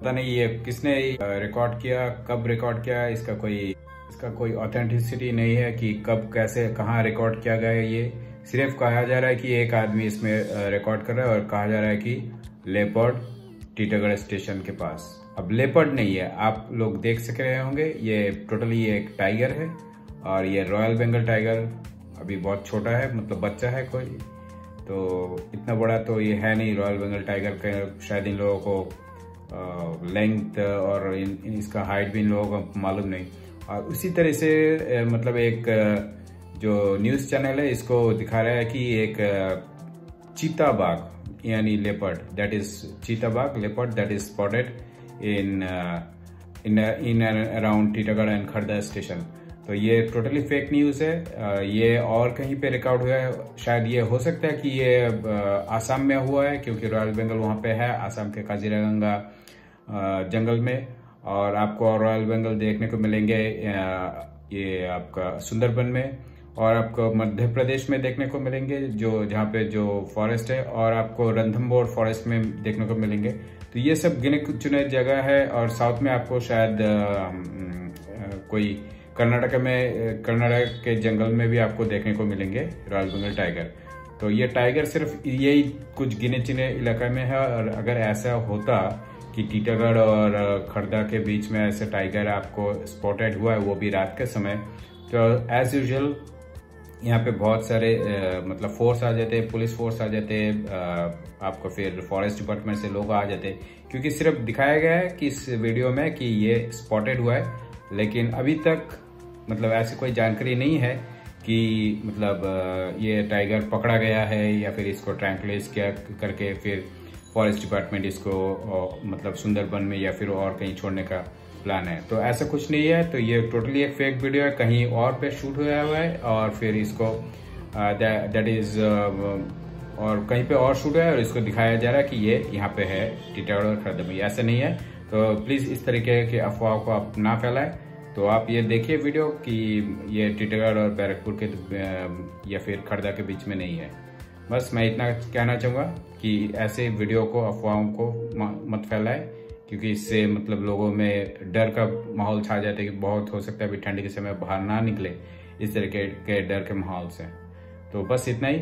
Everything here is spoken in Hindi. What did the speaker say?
पता नहीं ये किसने रिकॉर्ड किया, कब रिकॉर्ड किया, इसका कोई इसका कोई ऑथेंटिसिटी नहीं है कि कब, कैसे, कहाँ रिकॉर्ड किया गया ये। सिर्फ़ कहा जा रहा है कि एक आदमी इसमें रिकॉर्ड कर रहा है और कहा जा रहा है कि लेपर्ड टीटागढ़ स्टेशन के पास। अब लेपर्ड नहीं है, आप लोग देख सक रहे होंगे, ये टोटली एक टाइगर है और ये रॉयल बंगाल टाइगर अभी बहुत छोटा है मतलब बच्चा है कोई। तो इतना बड़ा तो ये है नहीं रॉयल बंगाल टाइगर के, शायद इन लोगों को लेंथ और इन, इन इसका हाइट भी इन लोगों को मालूम नहीं। और उसी तरह से मतलब एक जो न्यूज़ चैनल है इसको दिखा रहा है कि एक चीता बाग यानी leopard that is cheetah bagh leopard that is spotted in in in around Titagarh and Khardah station तो ये टोटली फेक न्यूज़ है। ये और कहीं पे रिकॉर्ड हुआ है शायद ये हो सकता है कि ये आसाम में हुआ है क्योंकि रॉयल बंगल वहाँ पे है आसाम के काजीरंगा जंगल में। और आपको रॉयल बंगल देखने को मिलेंगे ये आपका सुंदरबन में। और आपको मध्य प्रदेश में देखने को मिलेंगे जो जहाँ पे जो फॉरेस्ट है और आपको रणथम्बोर फॉरेस्ट में देखने को मिलेंगे। तो ये सब गिने चुने जगह है और साउथ में आपको शायद आ, आ, कोई कर्नाटक में कर्नाटक के जंगल में भी आपको देखने को मिलेंगे रॉयल बंगाल टाइगर। तो ये टाइगर सिर्फ़ यही कुछ गिने चुने इलाके में है और अगर ऐसा होता कि टीटागढ़ और खड़दा के बीच में ऐसे टाइगर आपको स्पॉटेड हुआ है वो भी रात के समय तो एज यूजल यहाँ पे बहुत सारे आ, मतलब फोर्स आ जाते पुलिस फोर्स आ जाते आपको फिर फॉरेस्ट डिपार्टमेंट से लोग आ जाते क्योंकि सिर्फ़ दिखाया गया है कि इस वीडियो में कि ये स्पॉटेड हुआ है लेकिन अभी तक मतलब ऐसी कोई जानकारी नहीं है कि मतलब ये टाइगर पकड़ा गया है या फिर इसको ट्रैंकलाइज किया करके फिर फॉरेस्ट डिपार्टमेंट इसको मतलब सुंदरबन में या फिर और कहीं छोड़ने का प्लान है। तो ऐसा कुछ नहीं है तो ये टोटली एक फेक वीडियो है, कहीं और पे शूट हुआ हुआ है और फिर इसको दैट इज़ और कहीं पे और शूट हुआ है और इसको दिखाया जा रहा है कि ये यहाँ पे है टीटागढ़ और खरदमी ऐसा नहीं है। तो प्लीज़ इस तरीके के अफवाह को आप ना फैलाएँ। तो आप ये देखिए वीडियो कि ये टीटागढ़ और बैरकपुर के या फिर खरदा के बीच में नहीं है। बस मैं इतना कहना चाहूँगा कि ऐसे वीडियो को, अफवाहों को मत फैलाए, क्योंकि इससे मतलब लोगों में डर का माहौल छा जाता है कि बहुत हो सकता है अभी ठंडी के समय बाहर ना निकले, इस तरीके के डर के माहौल से। तो बस इतना ही।